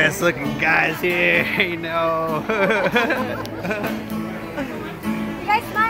Best looking guys here, you know. You guys smile.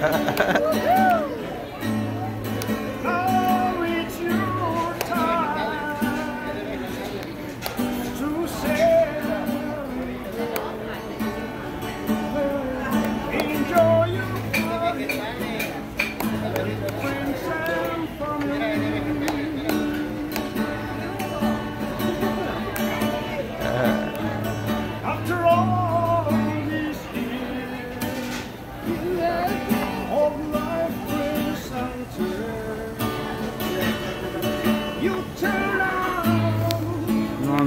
Ha ha ha ha!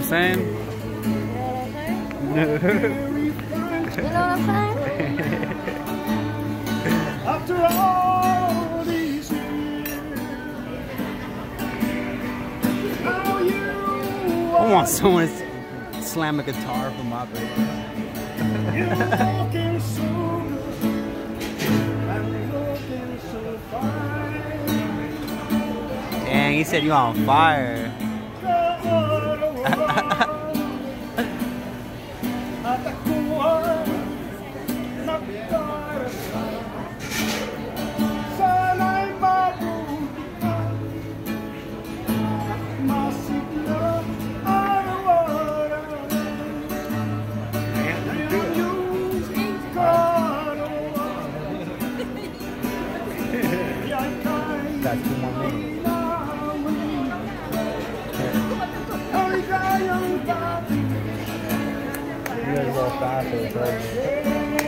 I'm saying? You know what I'm saying? After all these years, I want someone to slam a guitar for my fine. Dang, he said you on fire. That's two more You faster.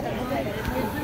together.